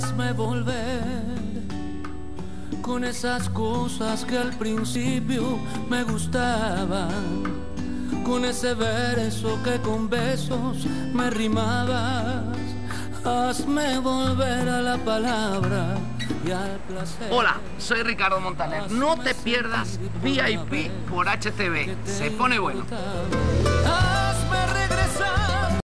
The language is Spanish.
hazme volver con esas cosas que al principio me gustaban, con ese verso que con besos me rimabas. Hazme volver a la palabra y al placer. Hola, soy Ricardo Montaner. No te pierdas VIP por HTV. Se pone bueno.